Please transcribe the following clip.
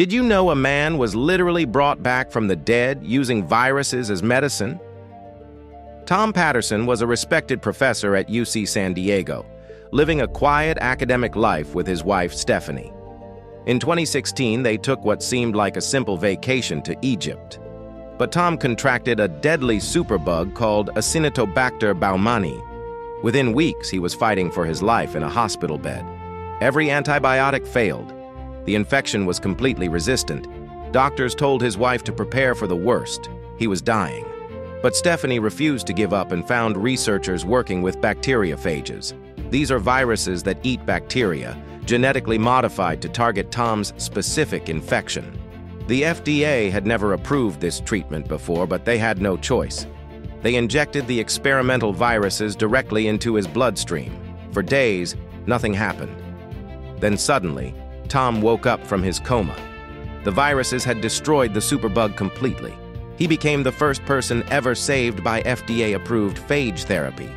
Did you know a man was literally brought back from the dead using viruses as medicine? Tom Patterson was a respected professor at UC San Diego, living a quiet academic life with his wife, Stephanie. In 2016, they took what seemed like a simple vacation to Egypt. But Tom contracted a deadly superbug called Acinetobacter baumannii. Within weeks, he was fighting for his life in a hospital bed. Every antibiotic failed. The infection was completely resistant. Doctors told his wife to prepare for the worst. He was dying. But Stephanie refused to give up and found researchers working with bacteriophages. These are viruses that eat bacteria, genetically modified to target Tom's specific infection. The FDA had never approved this treatment before, but they had no choice. They injected the experimental viruses directly into his bloodstream. For days, nothing happened. Then suddenly, Tom woke up from his coma. The viruses had destroyed the superbug completely. He became the first person ever saved by FDA-approved phage therapy.